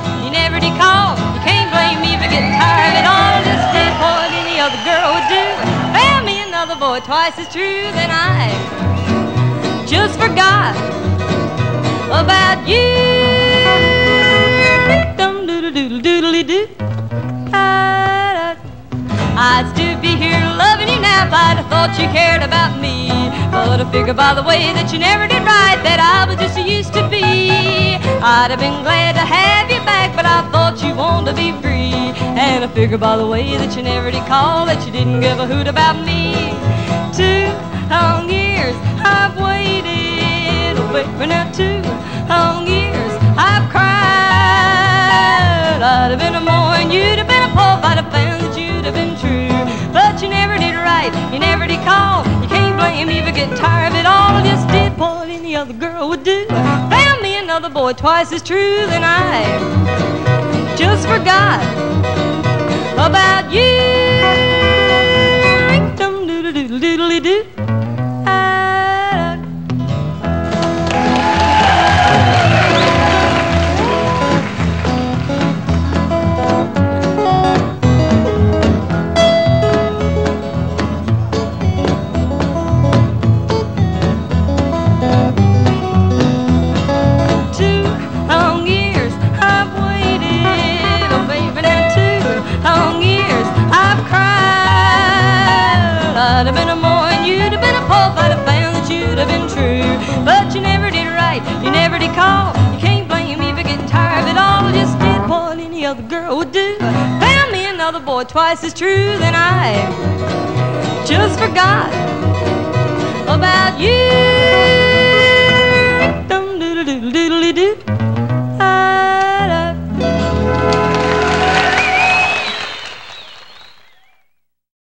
You never did call. You can't blame me for getting tired of it all. Just did what any other girl would do. Found me another boy twice as true than I just forgot about you. Dum doodle doodle doodly doo. I'd still be here loving you now if I'd have thought you cared about me. But I figure by the way that you never did write that I was just used to be. I'd have been glad to have figure by the way that you never did call that you didn't give a hoot about me. Two long years I've waited, oh, wait for now two long years I've cried. I'd have been a more and you'd have been a poor I'd have found that you'd have been true. But you never did write, you never did call. You can't blame me for getting tired of it all. Just did what any other girl would do. Found me another boy twice as true than I just forgot about you. Dum doodle doodle doodly doo. I'd have been a more and you'd have been a if I'd have found that you'd have been true. But you never did write, you never did call. You can't blame me for getting tired of it all. Just did what any other girl would do. Found me another boy twice as true than I